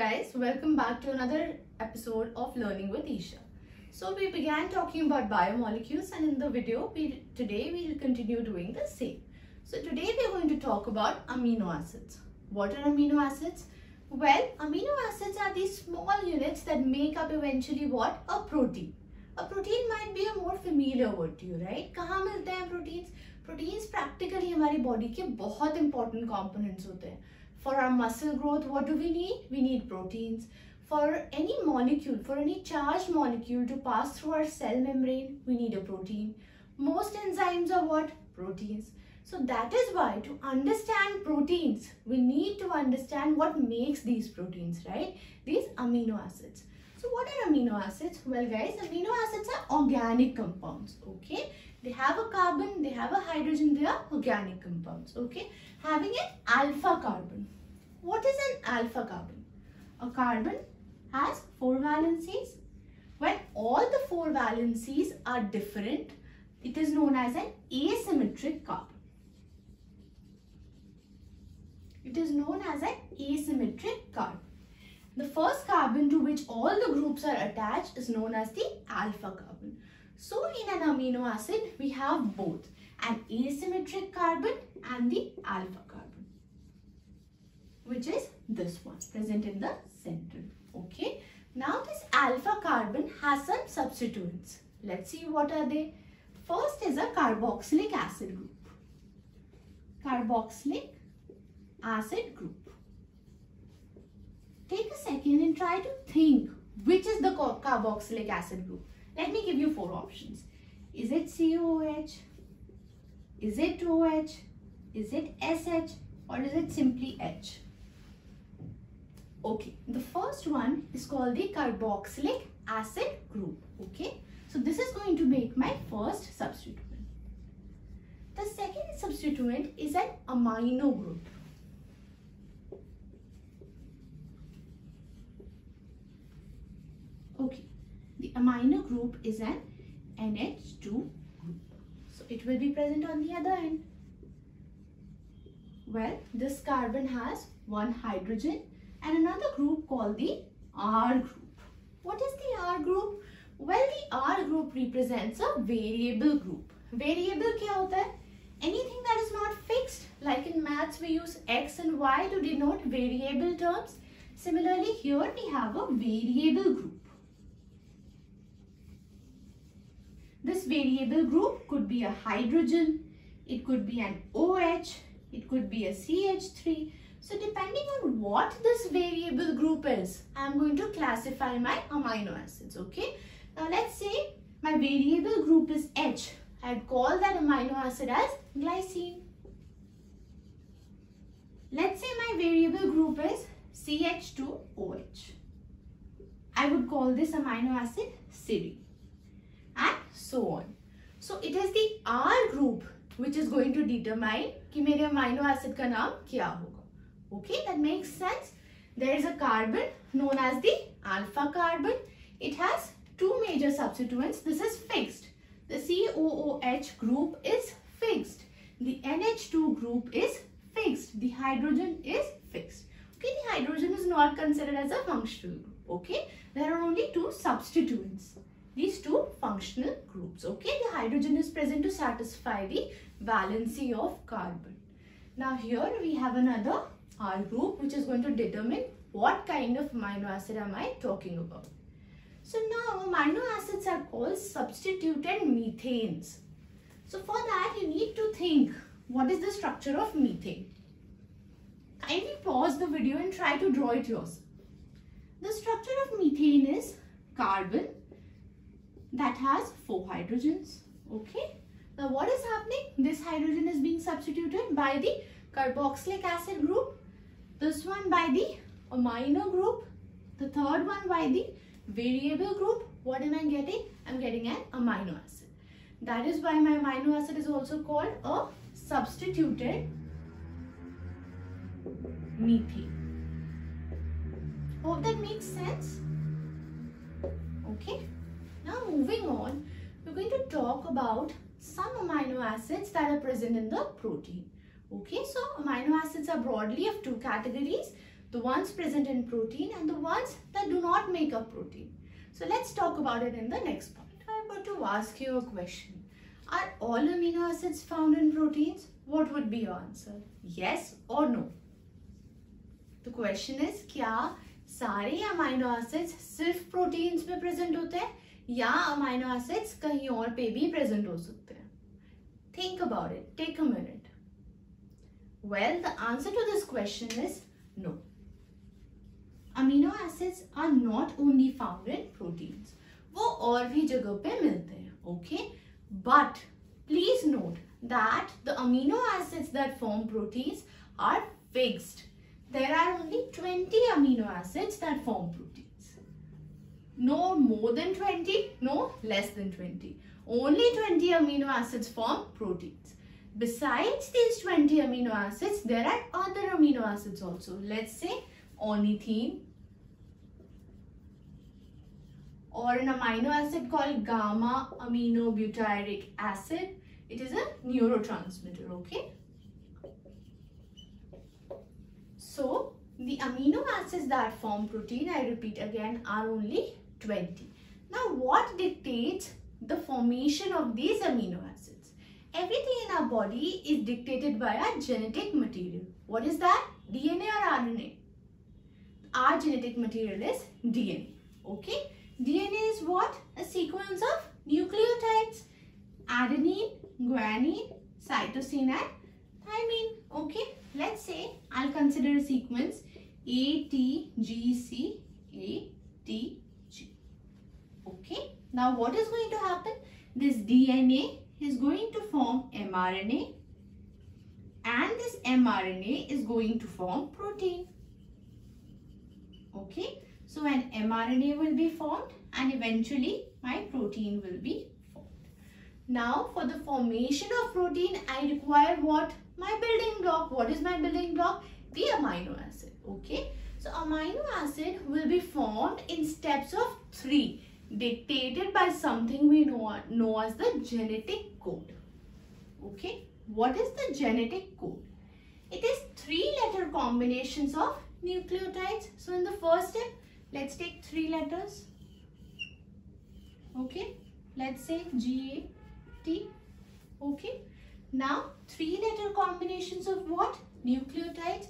guys, welcome back to another episode of Learning with Isha. So we began talking about biomolecules and in the video we today we will continue doing the same. So today we are going to talk about amino acids. What are amino acids? Well, amino acids are these small units that make up eventually what? A protein. A protein might be a more familiar word to you, right? कहाँ मिलते हैं proteins? Proteins practically हमारी body के बहुत important components होते हैं. For our muscle growth, what do we need? We need proteins. For any molecule, for any charged molecule to pass through our cell membrane, we need a protein. Most enzymes are what? Proteins. So that is why to understand proteins, we need to understand what makes these proteins, right? These amino acids. So what are amino acids? Well guys, amino acids are organic compounds, okay? They have a carbon, they have a hydrogen, they are organic compounds, okay? Having an alpha carbon. What is an alpha carbon? A carbon has four valencies. When all the four valencies are different, it is known as an asymmetric carbon. It is known as an asymmetric carbon. The first carbon to which all the groups are attached is known as the alpha carbon. So in an amino acid, we have both an asymmetric carbon and the alpha carbon, which is this one present in the center. Okay. Now this alpha carbon has some substituents. Let's see what are they. First is a carboxylic acid group. Carboxylic acid group. Take a second and try to think which is the carboxylic acid group. Let me give you four options. Is it COOH? Is it OH? Is it SH? Or is it simply H? Okay, the first one is called the carboxylic acid group. Okay, so this is going to make my first substituent. The second substituent is an amino group. Okay, the amino group is an NH2 group. So it will be present on the other end. Well, this carbon has one hydrogen and another group called the R group. What is the R group? Well, the R group represents a variable group. Variable kya hota hai? Anything that is not fixed. Like in maths, we use x and y to denote variable terms. Similarly, here we have a variable group. This variable group could be a hydrogen, it could be an OH, it could be a CH3. So depending on what this variable group is, I am going to classify my amino acids, okay? Now let's say my variable group is H. I'd call that amino acid as glycine. Let's say my variable group is CH2OH. I would call this amino acid serine so on. So it is the R group which is going to determine कि मेरे amino acid का नाम क्या होगा. Okay, that makes sense. There is a carbon known as the alpha carbon. It has two major substituents. This is fixed. The COOH group is fixed. The NH2 group is fixed. The hydrogen is fixed. Okay, the hydrogen is not considered as a functional group. Okay, there are only two substituents. These two functional groups. Okay, the hydrogen is present to satisfy the valency of carbon. Now here we have another R group which is going to determine what kind of amino acid am I talking about. So now amino acids are called substituted methanes. So for that you need to think what is the structure of methane. Kindly pause the video and try to draw it yourself. The structure of methane is carbon that has four hydrogens. Okay. Now what is happening? This hydrogen is being substituted by the carboxylic acid group. This one by the amino group. The third one by the variable group. What am I getting? I'm getting an amino acid. That is why my amino acid is also called a substituted methane. Hope that makes sense Okay. Now moving on, we're going to talk about some amino acids that are present in the protein. Okay, so amino acids are broadly of two categories. the ones present in protein and the ones that do not make up protein. So let's talk about it in the next part. I'm going to ask you a question. Are all amino acids found in proteins? What would be your answer? Yes or no? The question is, क्या सारे amino acids सिर्फ proteins में present होते हैं या amino acids कहीं और पे भी प्रेजेंट हो सकते हैं। Think about it take a minute well the answer to this question is no amino acids are not only found in proteins वो और भी जगह पे मिलते हैं okay but please note that the amino acids that form proteins are fixed there are only 20 amino acids that form proteins. No more than 20, no less than 20. Only 20 amino acids form proteins. Besides these 20 amino acids, there are other amino acids also. Let's say ornithine or an amino acid called gamma aminobutyric acid. It is a neurotransmitter, okay? So, the amino acids that form protein, I repeat again, are only 20. Now, what dictates the formation of these amino acids? Everything in our body is dictated by our genetic material. What is that? DNA or RNA? Our genetic material is DNA. Okay? DNA is what? A sequence of nucleotides. Adenine, guanine, cytosine and thymine. Okay? Let's say I'll consider a sequence A, T, G, C, A? Now what is going to happen? This DNA is going to form mRNA and this mRNA is going to form protein. Okay? So an mRNA will be formed and eventually my protein will be formed. Now for the formation of protein I require what? My building block. What is my building block? The amino acid. Okay? So amino acid will be formed in steps of 3 dictated by something we know, know as the genetic code. Okay? What is the genetic code? It is three letter combinations of nucleotides. So in the first step, let's take three letters. Okay? Let's say G, A, T. Okay? Now, three letter combinations of what? Nucleotides.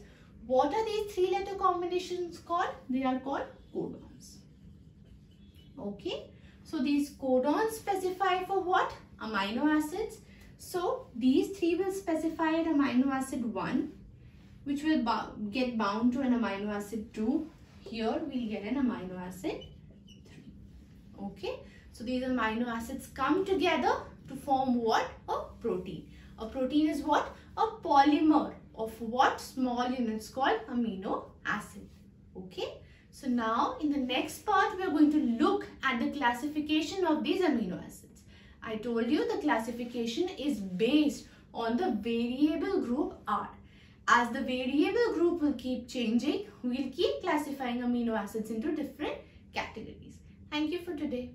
What are these three letter combinations called? They are called codons. Okay. So, these codons specify for what? Amino acids. So, these three will specify an amino acid 1 which will get bound to an amino acid 2. Here, we'll get an amino acid 3. Okay. So, these amino acids come together to form what? A protein. A protein is what? A polymer of what small units called amino acid. Okay. So now in the next part we are going to look at the classification of these amino acids. I told you the classification is based on the variable group R. As the variable group will keep changing, we will keep classifying amino acids into different categories. Thank you for today.